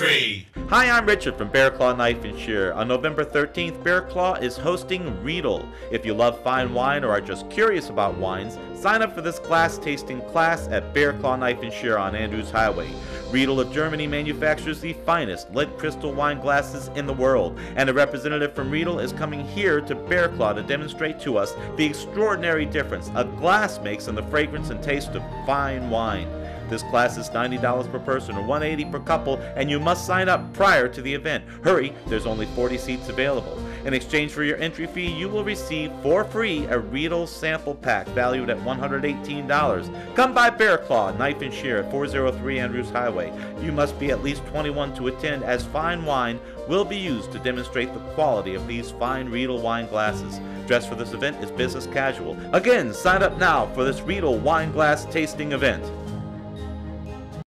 country. Hi, I'm Richard from Bear Claw Knife and Shear. On November 13th, Bear Claw is hosting Riedel. If you love fine wine or are just curious about wines, sign up for this glass tasting class at Bear Claw Knife and Shear on Andrews Highway. Riedel of Germany manufactures the finest lead crystal wine glasses in the world, and a representative from Riedel is coming here to Bear Claw to demonstrate to us the extraordinary difference a glass makes in the fragrance and taste of fine wine. This class is $90 per person or 180 per couple, and you must sign up prior to the event. Hurry, there's only 40 seats available. In exchange for your entry fee, you will receive for free a Riedel sample pack valued at $118. Come by Bear Claw Knife and Shear at 403 Andrews Highway. You must be at least 21 to attend, as fine wine will be used to demonstrate the quality of these fine Riedel wine glasses. Dress for this event is business casual. Again, sign up now for this Riedel wine glass tasting event.